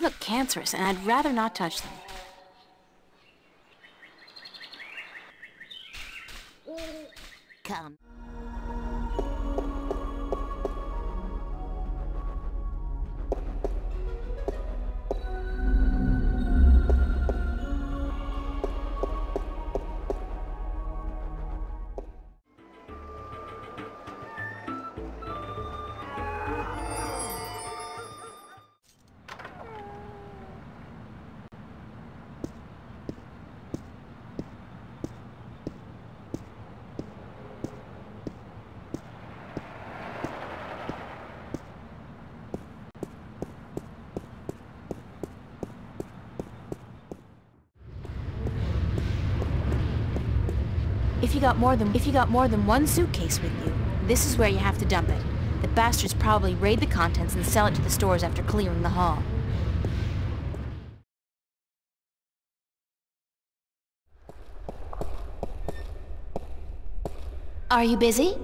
look cancerous, and I'd rather not touch them. Come. If you got more than if you got more than one suitcase with you, this is where you have to dump it. The bastards probably raid the contents and sell it to the stores after clearing the hall. Are you busy?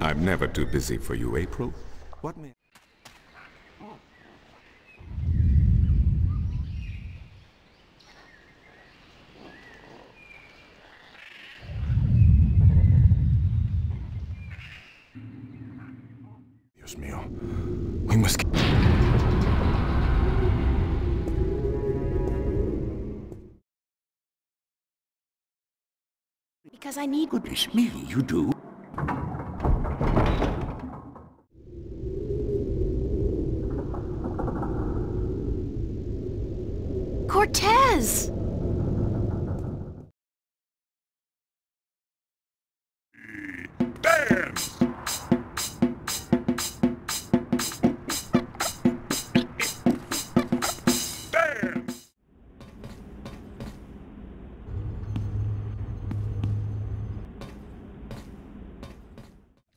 I'm never too busy for you, April. What may... Dios mío. We must... Because I need Goodness me, you do? Cortez!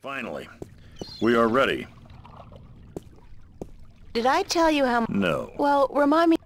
Finally. We are ready. Did I tell you how... No. Well, remind me...